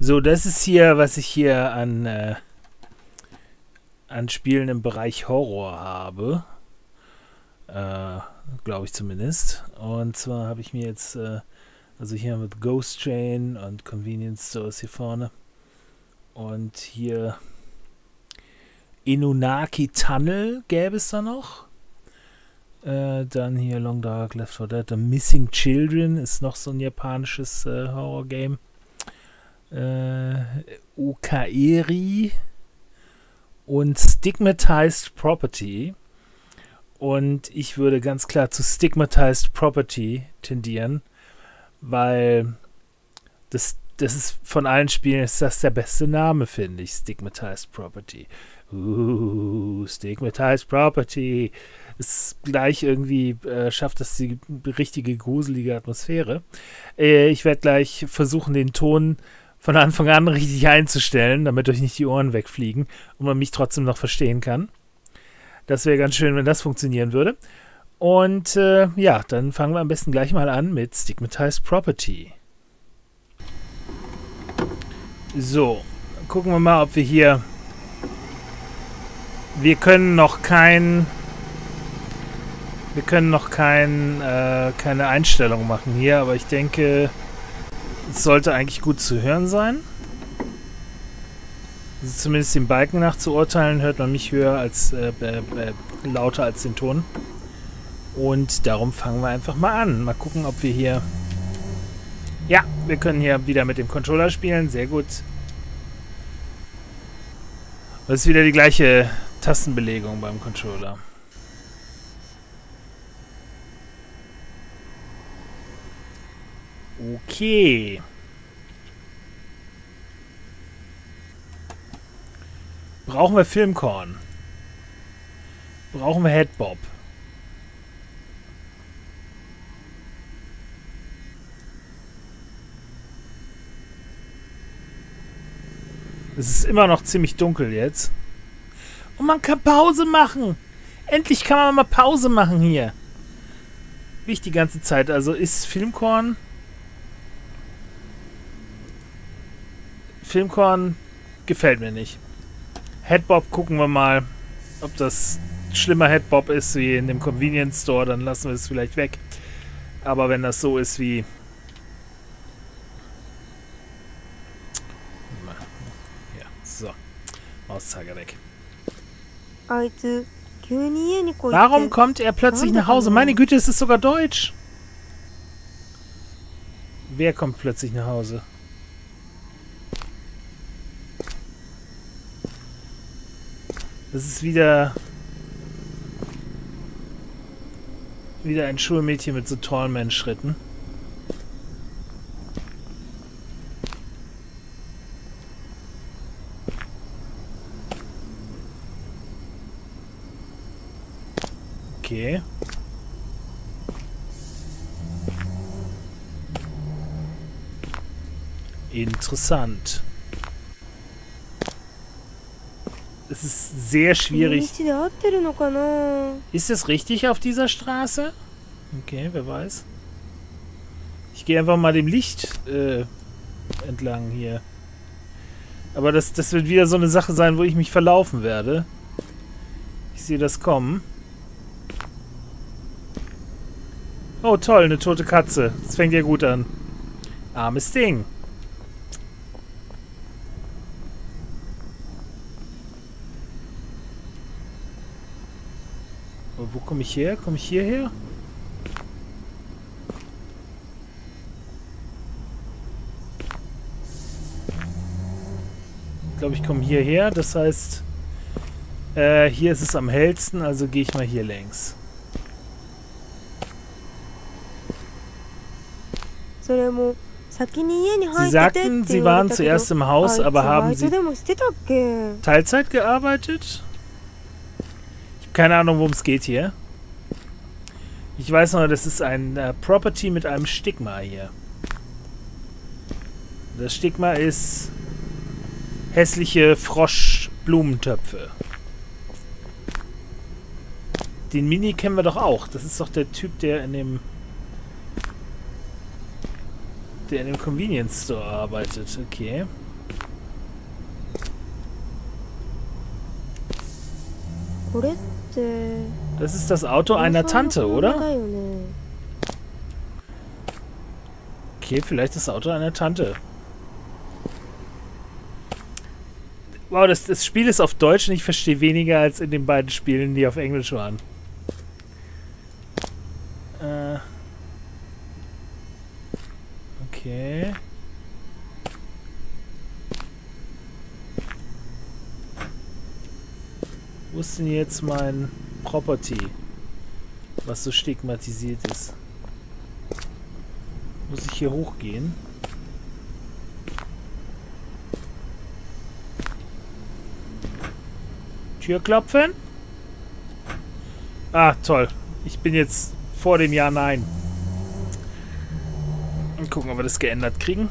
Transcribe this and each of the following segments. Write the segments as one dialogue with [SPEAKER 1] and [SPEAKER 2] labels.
[SPEAKER 1] So, das ist hier, was ich hier an, äh, an Spielen im Bereich Horror habe. Äh, Glaube ich zumindest. Und zwar habe ich mir jetzt, äh, also hier mit Ghost Train und Convenience Stores hier vorne. Und hier Inunaki Tunnel gäbe es da noch. Äh, dann hier Long Dark Left 4 Dead. The Missing Children ist noch so ein japanisches äh, Horror-Game. Äh, Ukaeri und Stigmatized Property. Und ich würde ganz klar zu Stigmatized Property tendieren, weil das, das ist von allen Spielen ist das der beste Name, finde ich. Stigmatized Property. Uh, Stigmatized Property. Ist gleich irgendwie, äh, schafft das die richtige gruselige Atmosphäre. Äh, ich werde gleich versuchen, den Ton von Anfang an richtig einzustellen, damit euch nicht die Ohren wegfliegen und man mich trotzdem noch verstehen kann. Das wäre ganz schön, wenn das funktionieren würde. Und äh, ja, dann fangen wir am besten gleich mal an mit Stigmatized Property. So, gucken wir mal, ob wir hier... Wir können noch kein... Wir können noch kein, äh, keine Einstellung machen hier, aber ich denke, sollte eigentlich gut zu hören sein. Also zumindest den Balken nach zu urteilen, hört man mich höher als äh, äh, lauter als den Ton. Und darum fangen wir einfach mal an. Mal gucken, ob wir hier... Ja, wir können hier wieder mit dem Controller spielen. Sehr gut. Das ist wieder die gleiche Tastenbelegung beim Controller. Okay. Brauchen wir Filmkorn? Brauchen wir Headbob? Es ist immer noch ziemlich dunkel jetzt. Und man kann Pause machen. Endlich kann man mal Pause machen hier. Wie ich die ganze Zeit. Also ist Filmkorn Filmkorn gefällt mir nicht. Headbob gucken wir mal, ob das schlimmer Headbob ist wie in dem Convenience Store, dann lassen wir es vielleicht weg. Aber wenn das so ist wie... Ja, so. Mauszeiger weg. Warum kommt er plötzlich nach Hause? Meine Güte, es ist sogar Deutsch. Wer kommt plötzlich nach Hause? Das ist wieder... Wieder ein Schulmädchen mit so Tallman-Schritten. Okay. Interessant. es ist sehr schwierig. Ist es richtig auf dieser Straße? Okay, wer weiß. Ich gehe einfach mal dem Licht äh, entlang hier. Aber das, das wird wieder so eine Sache sein, wo ich mich verlaufen werde. Ich sehe das kommen. Oh toll, eine tote Katze. Das fängt ja gut an. Armes Ding. wo komme ich her? Komme ich hierher? Ich glaube, ich komme hierher. Das heißt, äh, hier ist es am hellsten, also gehe ich mal hier längs. Sie sagten, Sie waren zuerst im Haus, aber haben Sie Teilzeit gearbeitet? keine Ahnung, worum es geht hier. Ich weiß noch, das ist ein äh, Property mit einem Stigma hier. Das Stigma ist hässliche Froschblumentöpfe. Den Mini kennen wir doch auch. Das ist doch der Typ, der in dem der in dem Convenience Store arbeitet. Okay. What das ist das Auto einer Tante, oder? Okay, vielleicht das Auto einer Tante. Wow, das, das Spiel ist auf Deutsch und ich verstehe weniger als in den beiden Spielen, die auf Englisch waren. Äh. Okay. Wo ist denn jetzt mein Property? Was so stigmatisiert ist. Muss ich hier hochgehen? Tür klopfen? Ah, toll. Ich bin jetzt vor dem Jahr Nein. Und gucken, ob wir das geändert kriegen.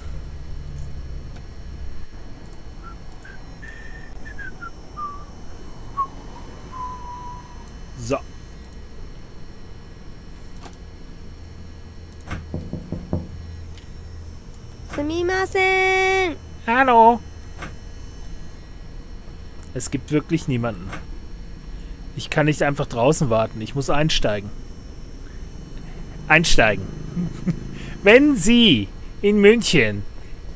[SPEAKER 1] So. Hallo. Es gibt wirklich niemanden. Ich kann nicht einfach draußen warten. Ich muss einsteigen. Einsteigen. Wenn Sie in München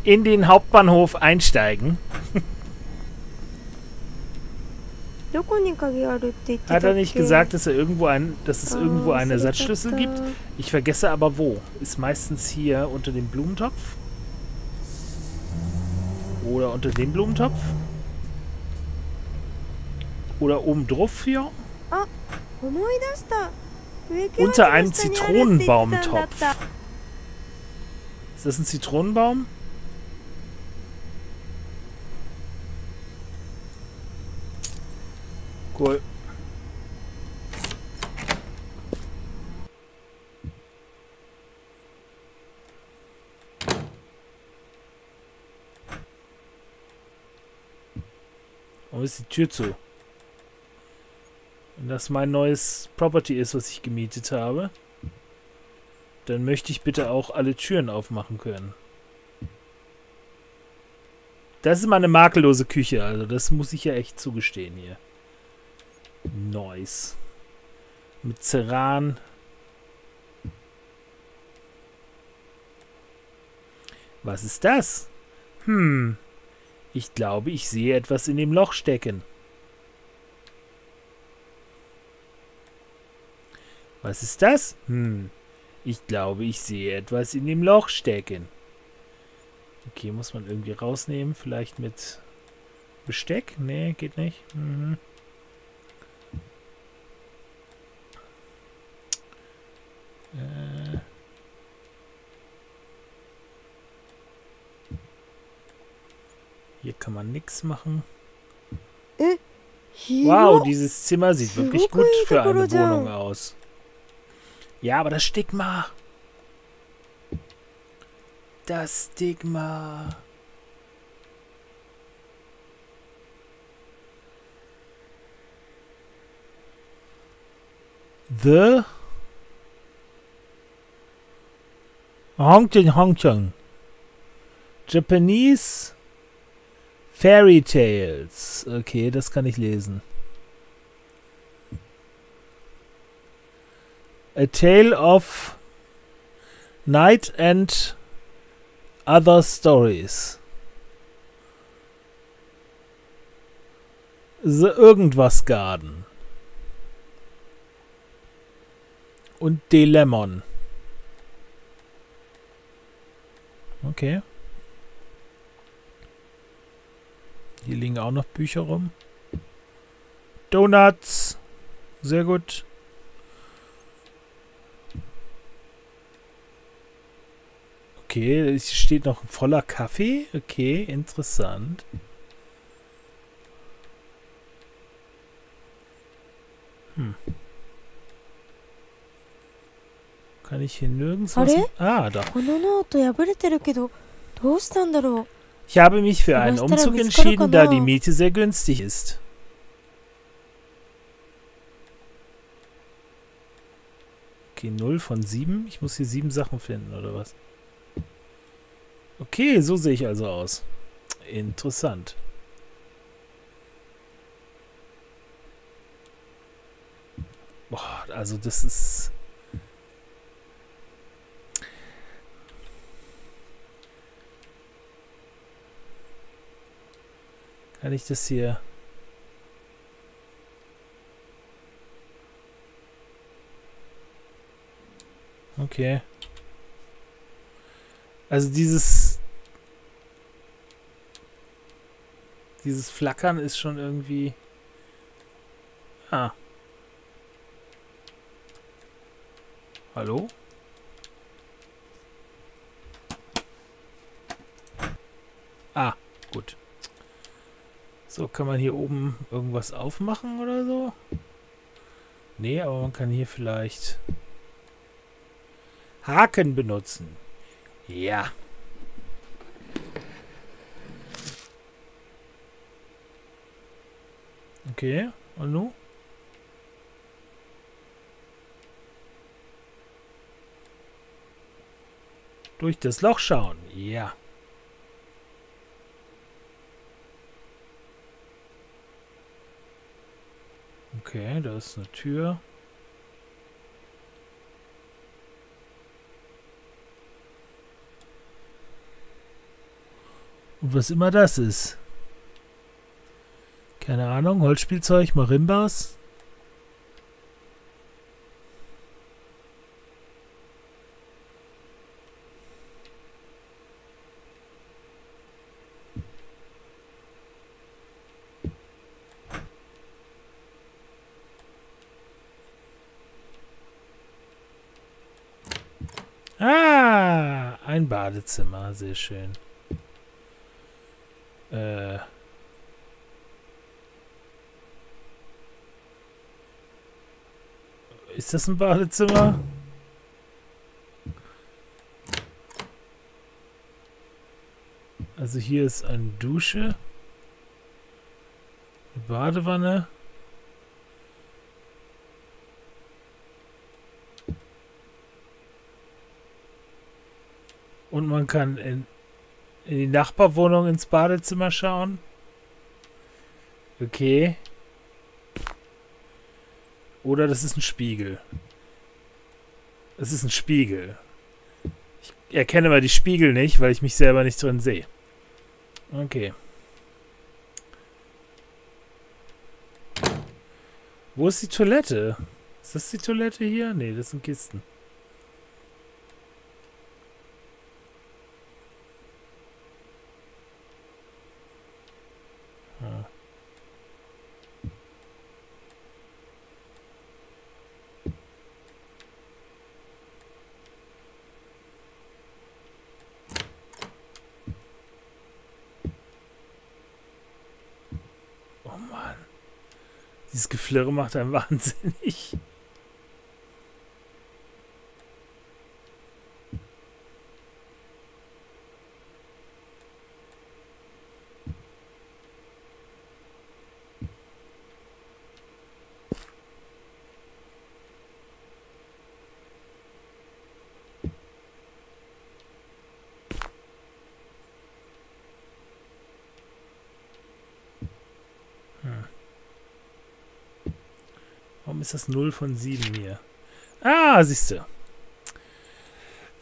[SPEAKER 1] in den Hauptbahnhof einsteigen, hat er nicht gesagt, dass, er irgendwo ein, dass es irgendwo einen Ersatzschlüssel gibt? Ich vergesse aber wo. Ist meistens hier unter dem Blumentopf? Oder unter dem Blumentopf? Oder oben drauf hier? Unter einem Zitronenbaumtopf. Ist das ein Zitronenbaum? Cool. Warum ist die Tür zu? Wenn das mein neues Property ist, was ich gemietet habe, dann möchte ich bitte auch alle Türen aufmachen können. Das ist meine makellose Küche, also das muss ich ja echt zugestehen hier. Nice. Mit Ceran. Was ist das? Hm. Ich glaube, ich sehe etwas in dem Loch stecken. Was ist das? Hm. Ich glaube, ich sehe etwas in dem Loch stecken. Okay, muss man irgendwie rausnehmen. Vielleicht mit Besteck? Nee, geht nicht. Mhm. Äh. Hier kann man nichts machen. Äh, wow, dieses Zimmer sieht wirklich gut für eine Wohnung aus. Ja, aber das Stigma. Das Stigma. The Hongkong Hongkong Japanese Fairy Tales. Okay, das kann ich lesen. A Tale of Night and Other Stories. The Irgendwas Garden. Und Delemon. Okay. Hier liegen auch noch Bücher rum. Donuts. Sehr gut. Okay, es steht noch voller Kaffee. Okay, interessant. Hm. Kann ich hier nirgends was... Ah, da. Ich habe mich für einen Umzug entschieden, da die Miete sehr günstig ist. Okay, 0 von 7. Ich muss hier 7 Sachen finden, oder was? Okay, so sehe ich also aus. Interessant. Boah, also das ist. Kann ich das hier. Okay. Also dieses dieses Flackern ist schon irgendwie Ah. Hallo? Ah, gut. So, kann man hier oben irgendwas aufmachen oder so? Nee, aber man kann hier vielleicht Haken benutzen. Ja. Okay, und nun? Durch das Loch schauen. Ja. Okay, da ist eine Tür. Und was immer das ist. Keine Ahnung, Holzspielzeug, Marimbas. Ah, ein Badezimmer, sehr schön. Äh. Ist das ein Badezimmer? Also hier ist eine Dusche. Eine Badewanne. Und man kann in in die Nachbarwohnung ins Badezimmer schauen. Okay. Oder das ist ein Spiegel. Das ist ein Spiegel. Ich erkenne mal die Spiegel nicht, weil ich mich selber nicht drin sehe. Okay. Wo ist die Toilette? Ist das die Toilette hier? Nee, das sind Kisten. Dieses Geflirre macht einen wahnsinnig. Ist das 0 von 7 hier? Ah, siehst du.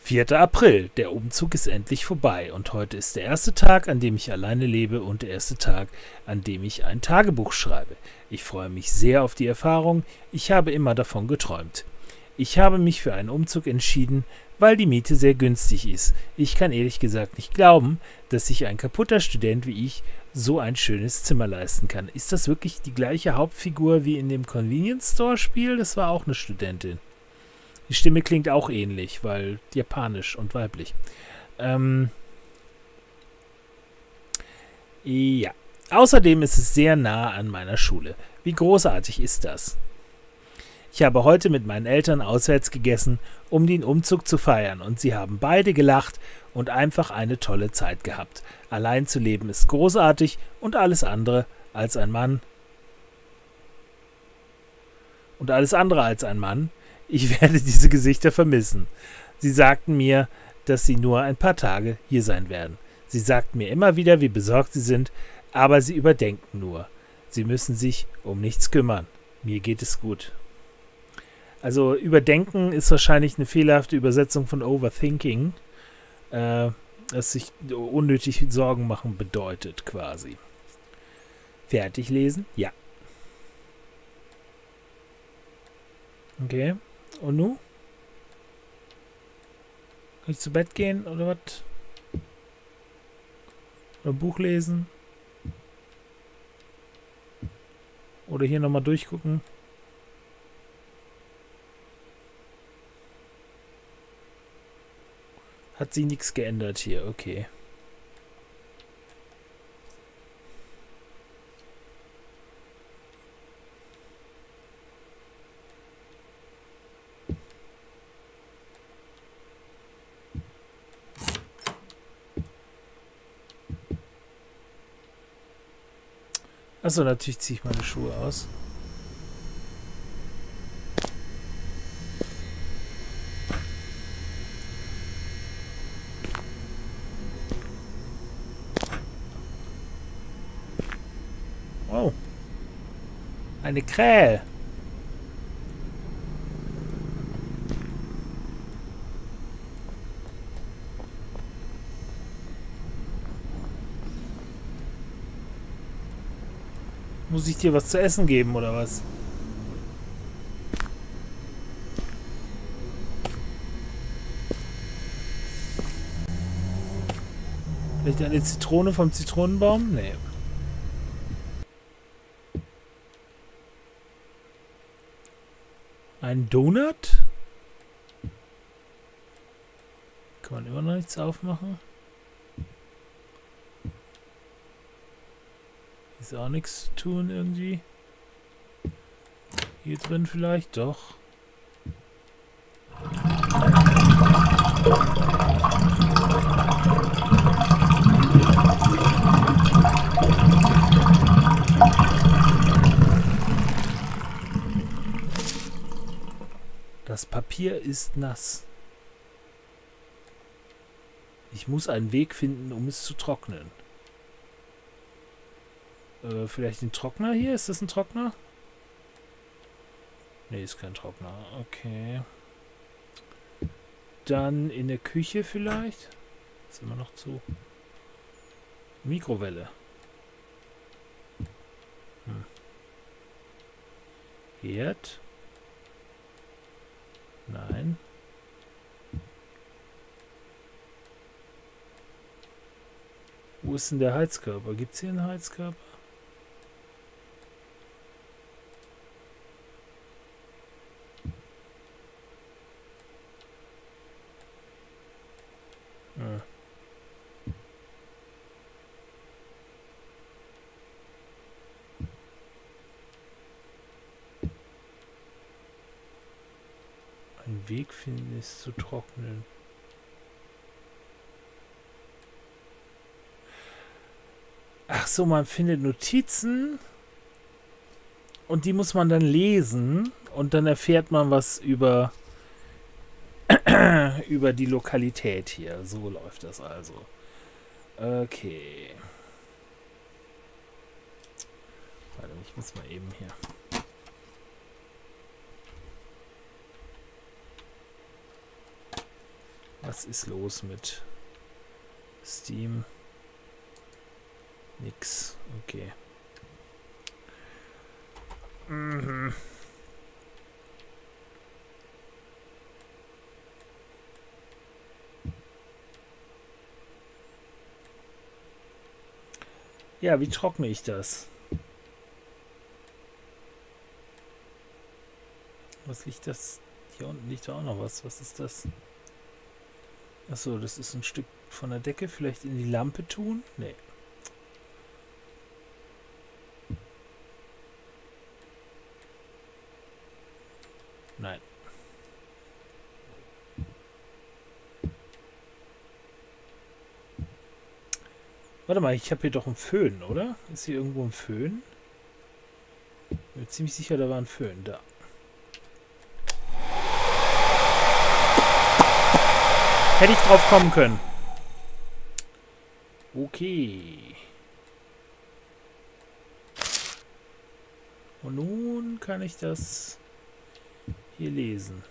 [SPEAKER 1] 4. April. Der Umzug ist endlich vorbei und heute ist der erste Tag, an dem ich alleine lebe und der erste Tag, an dem ich ein Tagebuch schreibe. Ich freue mich sehr auf die Erfahrung. Ich habe immer davon geträumt. Ich habe mich für einen Umzug entschieden, weil die Miete sehr günstig ist. Ich kann ehrlich gesagt nicht glauben, dass sich ein kaputter Student wie ich so ein schönes Zimmer leisten kann. Ist das wirklich die gleiche Hauptfigur wie in dem Convenience Store Spiel? Das war auch eine Studentin. Die Stimme klingt auch ähnlich, weil japanisch und weiblich. Ähm ja. Außerdem ist es sehr nah an meiner Schule. Wie großartig ist das? Ich habe heute mit meinen Eltern auswärts gegessen, um den Umzug zu feiern, und sie haben beide gelacht und einfach eine tolle Zeit gehabt. Allein zu leben ist großartig und alles andere als ein Mann. Und alles andere als ein Mann. Ich werde diese Gesichter vermissen. Sie sagten mir, dass sie nur ein paar Tage hier sein werden. Sie sagten mir immer wieder, wie besorgt sie sind, aber sie überdenken nur. Sie müssen sich um nichts kümmern. Mir geht es gut. Also überdenken ist wahrscheinlich eine fehlerhafte Übersetzung von overthinking, äh, das sich unnötig Sorgen machen bedeutet quasi. Fertig lesen? Ja. Okay. Und nu? Kann ich zu Bett gehen oder was? Oder ein Buch lesen? Oder hier nochmal durchgucken? Hat sie nichts geändert hier, okay. Achso, natürlich ziehe ich meine Schuhe aus. Oh. Eine Krähe. Muss ich dir was zu essen geben, oder was? Vielleicht eine Zitrone vom Zitronenbaum? Nee. Ein Donut? Kann man immer noch nichts aufmachen? Ist auch nichts zu tun irgendwie. Hier drin vielleicht doch. Das Papier ist nass. Ich muss einen Weg finden, um es zu trocknen. Äh, vielleicht ein Trockner hier? Ist das ein Trockner? Ne, ist kein Trockner. Okay. Dann in der Küche vielleicht? Ist immer noch zu. Mikrowelle. Hm. Herd. Nein. Wo ist denn der Heizkörper? Gibt es hier einen Heizkörper? Es zu trocknen. Ach so, man findet Notizen und die muss man dann lesen und dann erfährt man was über über die Lokalität hier. So läuft das also. Okay. Warte, ich muss mal eben hier. Was ist los mit Steam? Nix. Okay. Mhm. Ja, wie trockne ich das? Was liegt das? Hier unten liegt da auch noch was. Was ist das? Achso, das ist ein Stück von der Decke. Vielleicht in die Lampe tun? Nee. Nein. Warte mal, ich habe hier doch einen Föhn, oder? Ist hier irgendwo ein Föhn? Bin mir ziemlich sicher, da war ein Föhn. Da. Hätte ich drauf kommen können. Okay. Und nun kann ich das Hier lesen.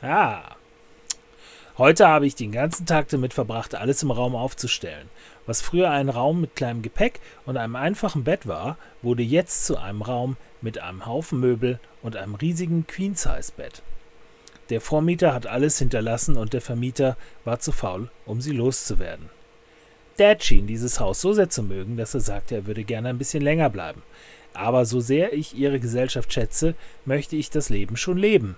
[SPEAKER 1] Ah. Heute habe ich den ganzen Tag damit verbracht, alles im Raum aufzustellen. Was früher ein Raum mit kleinem Gepäck und einem einfachen Bett war, wurde jetzt zu einem Raum mit einem Haufen Möbel und einem riesigen Queen-Size-Bett. Der Vormieter hat alles hinterlassen und der Vermieter war zu faul, um sie loszuwerden. Dad schien dieses Haus so sehr zu mögen, dass er sagte, er würde gerne ein bisschen länger bleiben. Aber so sehr ich ihre Gesellschaft schätze, möchte ich das Leben schon leben.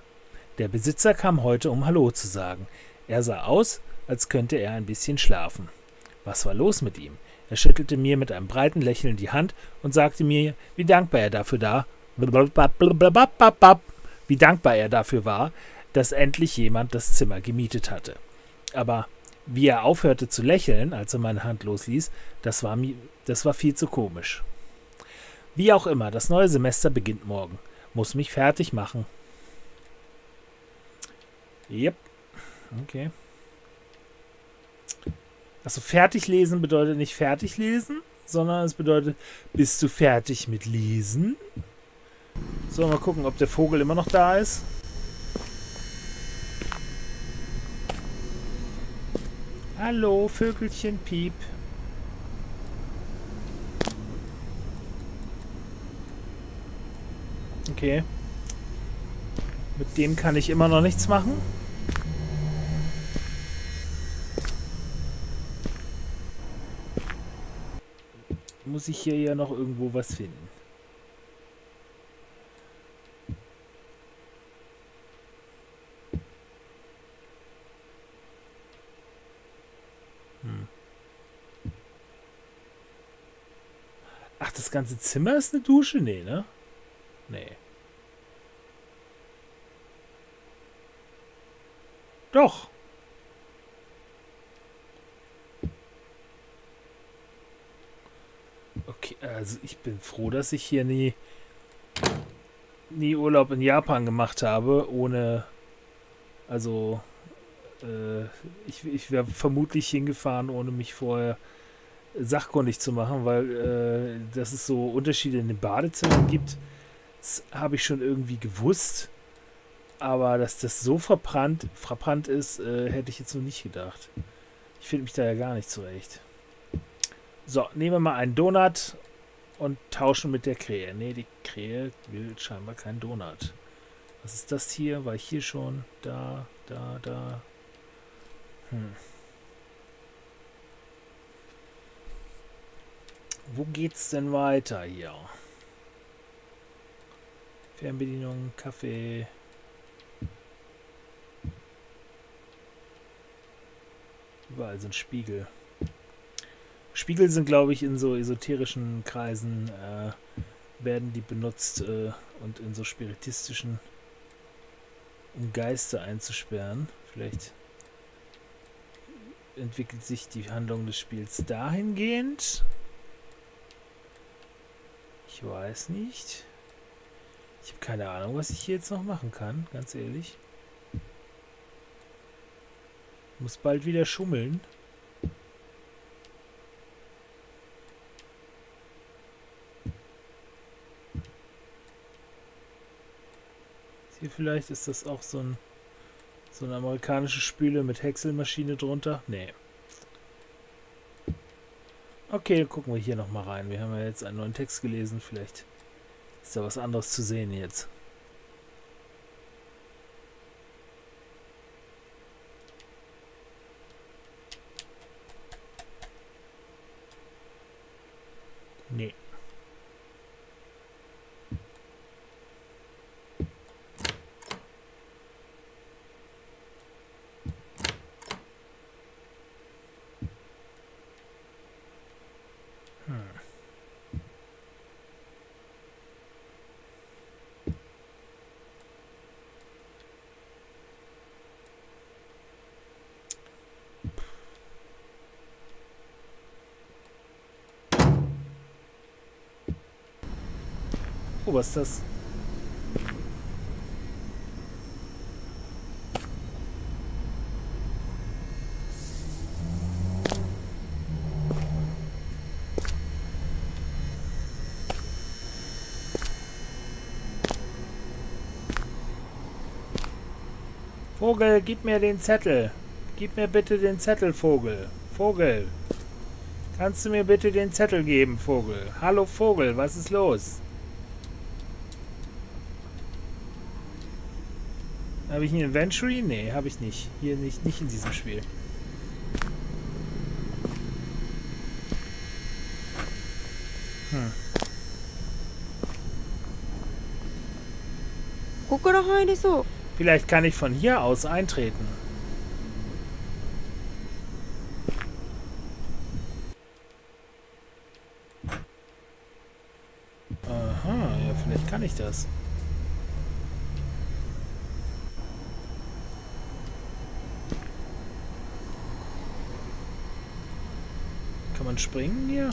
[SPEAKER 1] Der Besitzer kam heute, um Hallo zu sagen. Er sah aus, als könnte er ein bisschen schlafen. Was war los mit ihm? Er schüttelte mir mit einem breiten Lächeln die Hand und sagte mir, wie dankbar er dafür da, wie dankbar er dafür war, dass endlich jemand das Zimmer gemietet hatte. Aber wie er aufhörte zu lächeln, als er meine Hand losließ, das war, das war viel zu komisch. Wie auch immer, das neue Semester beginnt morgen. Muss mich fertig machen. Yep. Okay. Also fertig lesen bedeutet nicht fertig lesen, sondern es bedeutet, bist du fertig mit lesen? So, mal gucken, ob der Vogel immer noch da ist. Hallo, Vögelchen, Piep. Okay. Mit dem kann ich immer noch nichts machen. Muss ich hier ja noch irgendwo was finden. Ganze Zimmer ist eine Dusche? Nee, ne? Nee. Doch. Okay, also ich bin froh, dass ich hier nie, nie Urlaub in Japan gemacht habe, ohne, also äh, ich, ich wäre vermutlich hingefahren, ohne mich vorher sachkundig zu machen, weil äh, dass es so Unterschiede in den Badezimmern gibt, habe ich schon irgendwie gewusst. Aber dass das so verbrannt, frappant ist, äh, hätte ich jetzt noch nicht gedacht. Ich finde mich da ja gar nicht zurecht. So, nehmen wir mal einen Donut und tauschen mit der Krähe. Ne, die Krähe will scheinbar keinen Donut. Was ist das hier? War ich hier schon? Da, da, da. Hm. Wo geht's denn weiter hier? Fernbedienung, Kaffee. Überall sind Spiegel. Spiegel sind, glaube ich, in so esoterischen Kreisen äh, werden die benutzt äh, und in so spiritistischen, um Geister einzusperren. Vielleicht entwickelt sich die Handlung des Spiels dahingehend. Ich weiß nicht. Ich habe keine Ahnung, was ich hier jetzt noch machen kann, ganz ehrlich. Muss bald wieder schummeln. Hier vielleicht ist das auch so ein so eine amerikanische Spüle mit Häckselmaschine drunter. Nee. Okay, gucken wir hier nochmal rein. Wir haben ja jetzt einen neuen Text gelesen. Vielleicht ist da was anderes zu sehen jetzt. Oh, was ist das? Vogel, gib mir den Zettel. Gib mir bitte den Zettel, Vogel. Vogel. Kannst du mir bitte den Zettel geben, Vogel? Hallo, Vogel, was ist los? Habe ich ein Inventory? Nee, habe ich nicht. Hier nicht, nicht in diesem Spiel. Hm. Vielleicht kann ich von hier aus eintreten. Aha, ja, vielleicht kann ich das. Kann man springen hier?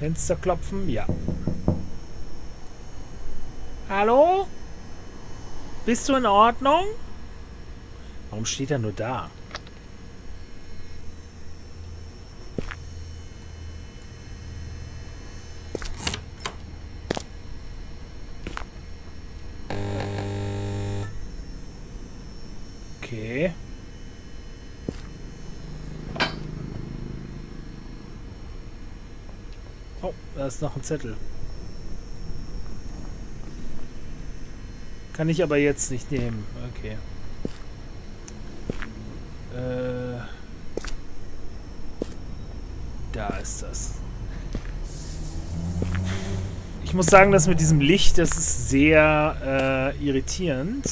[SPEAKER 1] Fenster klopfen? Ja. Hallo? Bist du in Ordnung? Warum steht er nur da? Okay. Oh, da ist noch ein Zettel. Kann ich aber jetzt nicht nehmen. Okay. Äh, da ist das. Ich muss sagen, dass mit diesem Licht, das ist sehr äh, irritierend.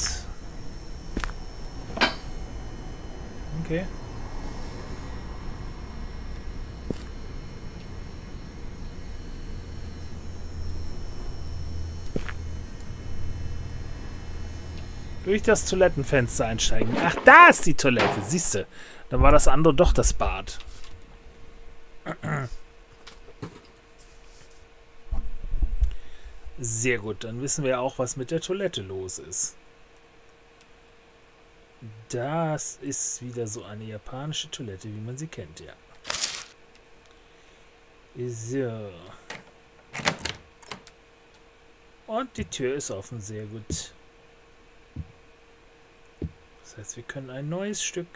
[SPEAKER 1] Okay. Durch das Toilettenfenster einsteigen. Ach, da ist die Toilette. Siehst du. Dann war das andere doch das Bad. Sehr gut. Dann wissen wir auch, was mit der Toilette los ist. Das ist wieder so eine japanische Toilette, wie man sie kennt, ja. So. Und die Tür ist offen, sehr gut heißt, wir können ein neues Stück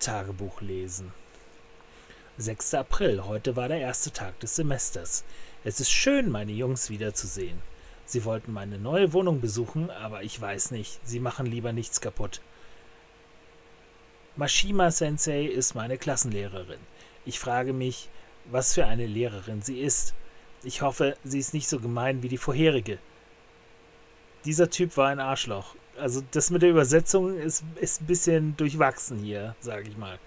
[SPEAKER 1] Tagebuch lesen. 6. April, heute war der erste Tag des Semesters. Es ist schön, meine Jungs wiederzusehen. Sie wollten meine neue Wohnung besuchen, aber ich weiß nicht, sie machen lieber nichts kaputt. Mashima Sensei ist meine Klassenlehrerin. Ich frage mich, was für eine Lehrerin sie ist. Ich hoffe, sie ist nicht so gemein wie die vorherige dieser Typ war ein Arschloch. Also das mit der Übersetzung ist, ist ein bisschen durchwachsen hier, sage ich mal.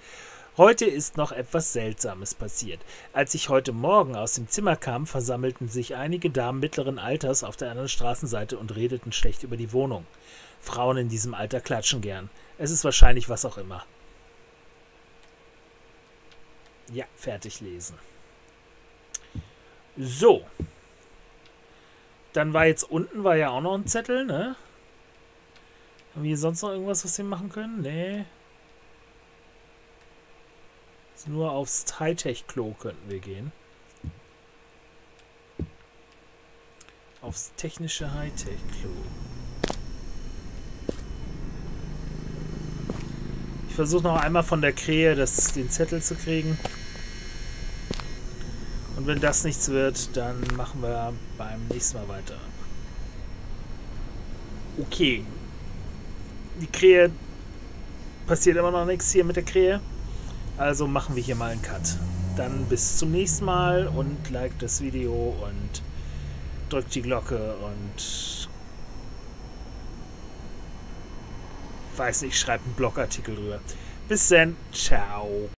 [SPEAKER 1] Heute ist noch etwas Seltsames passiert. Als ich heute Morgen aus dem Zimmer kam, versammelten sich einige Damen mittleren Alters auf der anderen Straßenseite und redeten schlecht über die Wohnung. Frauen in diesem Alter klatschen gern. Es ist wahrscheinlich was auch immer. Ja, fertig lesen. So, dann war jetzt unten war ja auch noch ein Zettel, ne? Haben wir hier sonst noch irgendwas, was wir machen können? Nee. Nur aufs Hightech-Klo könnten wir gehen. Aufs technische Hightech-Klo. Ich versuche noch einmal von der Krähe das, den Zettel zu kriegen. Wenn das nichts wird, dann machen wir beim nächsten Mal weiter. Okay. Die Krähe passiert immer noch nichts hier mit der Krähe. Also machen wir hier mal einen Cut. Dann bis zum nächsten Mal und like das Video und drückt die Glocke und weiß nicht, schreibt einen Blogartikel drüber. Bis dann. Ciao.